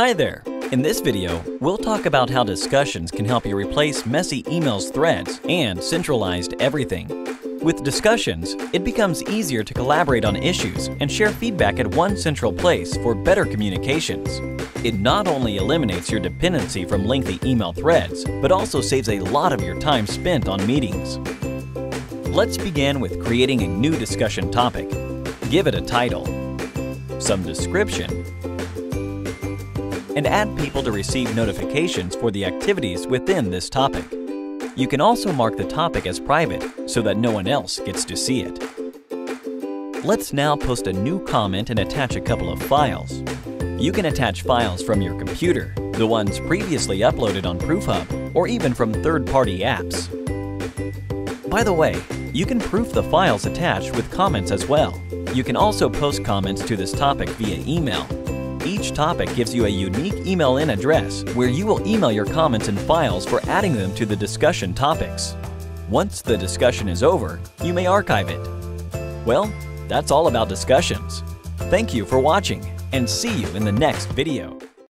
Hi there! In this video, we'll talk about how discussions can help you replace messy emails threads and centralized everything. With discussions, it becomes easier to collaborate on issues and share feedback at one central place for better communications. It not only eliminates your dependency from lengthy email threads, but also saves a lot of your time spent on meetings. Let's begin with creating a new discussion topic. Give it a title, some description, and add people to receive notifications for the activities within this topic. You can also mark the topic as private so that no one else gets to see it. Let's now post a new comment and attach a couple of files. You can attach files from your computer, the ones previously uploaded on ProofHub, or even from third-party apps. By the way, you can proof the files attached with comments as well. You can also post comments to this topic via email each topic gives you a unique email-in address where you will email your comments and files for adding them to the discussion topics. Once the discussion is over, you may archive it. Well, that's all about discussions. Thank you for watching and see you in the next video.